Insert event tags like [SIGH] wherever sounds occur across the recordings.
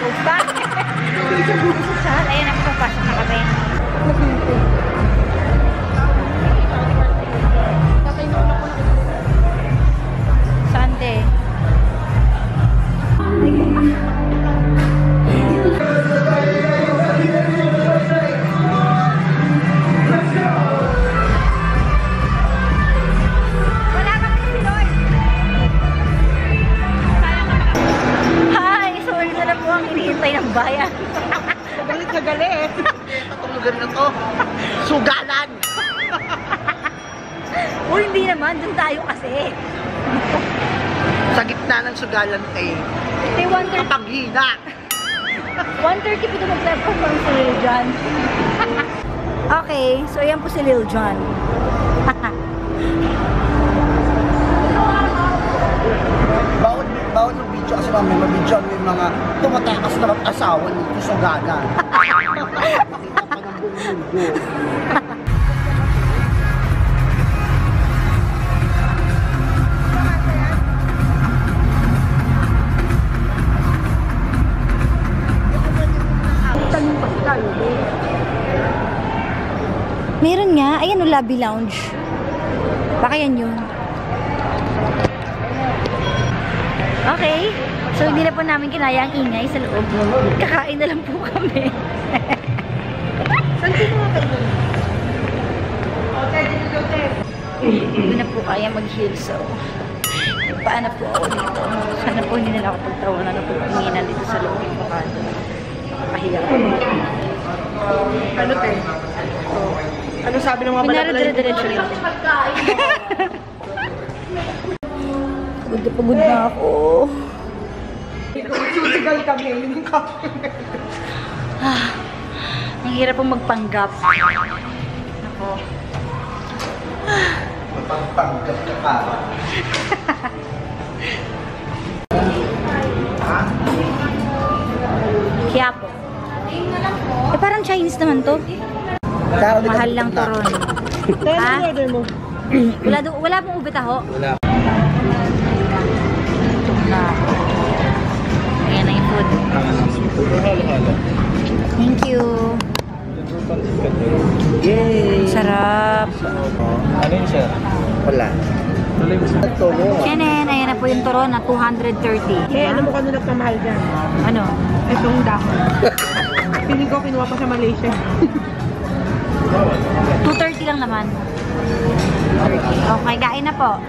voltar. Tá? [LAUGHS] bayan. galit na galit. Itong na to. Sugalan! o hindi naman, dun tayo kasi. Sa gitna ng sugalan tayo. They wonder... Kapag hina! 1.30 po ito mag-live ko si Lil John. [LAUGHS] okay, so ayan po si Lil John. Eh. Meron nga, ayan o, lobby lounge. Baka yan yun. Okay, so hindi na po namin kinaya ang ingay sa loob. Kakain na lang po kami. [LAUGHS] Hindi na po kaya mag-heal, so paano po ako dito. Sana po hindi nila ako pagtawanan na po tinginan dito sa loob ng bakado. Nakahiya ako. Ano, te? Ano sabi ng mga Minara balak dire-diretso yun. Pagod na pagod na ako. Susigal kami. Yung kami. Ah, ang hirap pong magpanggap. Ako. Mapagpanggap ka pa. Quiapo. [LAUGHS] Eh parang Chinese naman to. Mahal lang to ron. Kaya Ha? ano order mo? [CLEARS THROAT] wala, do, wala pong ube taho. Wala. Ano yun, sir? Wala. Kenen, ayan na po yung turon na 230. Eh, ano mo ka na nagkamahal dyan? Ano? Itong dahon. [LAUGHS] Piling ko kinuha pa sa Malaysia. 230 lang naman. 230. Okay, kain na po.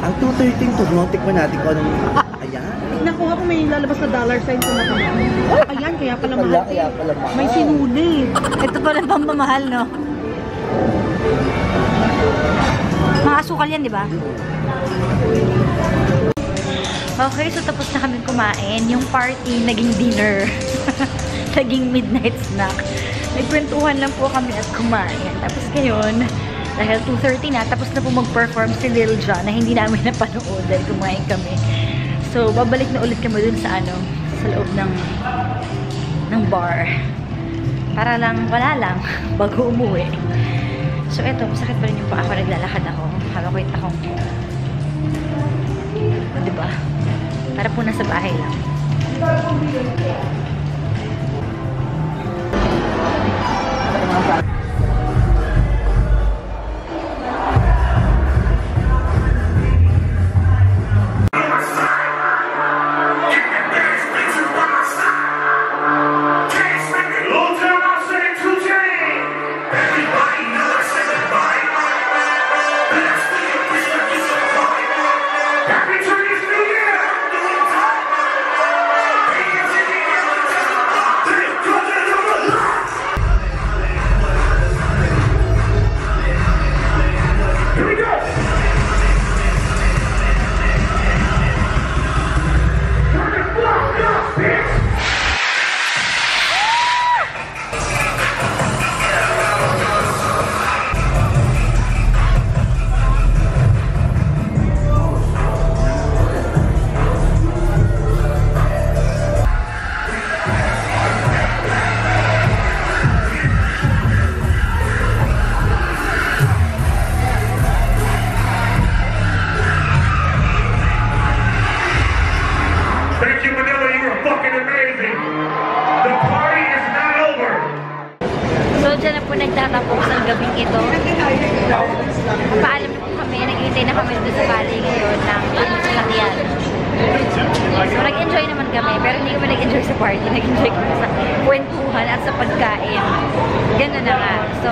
Ang 213 to, no? Tikman natin kung anong... [LAUGHS] Ayan. Tignan ko kung may lalabas na dollar sign sa mata. Ayan, kaya pala mahal. kaya pala mahal. May sinunit. Ito pala pamamahal, no? Mga asukal yan, di ba? Okay, so tapos na kami kumain. Yung party, naging dinner. [LAUGHS] naging midnight snack. Nagkwentuhan lang po kami at kumain. Tapos ngayon, dahil 2.30 na, tapos na po mag-perform si Lil Jon na hindi namin [LAUGHS] napanood dahil kumain kami. So, babalik na ulit kami dun sa ano, sa loob ng ng bar. Para lang, wala lang, [LAUGHS] bago umuwi. So, eto, masakit pa rin yung paa ko. Naglalakad ako. Ko. O, diba? Para po nasa bahay lang. You, Manila. You were fucking amazing. The party is not over. So, dyan na po nagtatapos ang gabing ito. Paalam na po kami. Naghihintay na kami doon sa valley ngayon ng sasakyan. So, nag-enjoy naman kami. Pero hindi kami nag-enjoy sa party. Nag-enjoy kami sa kwentuhan at sa pagkain. Ganun na nga. So,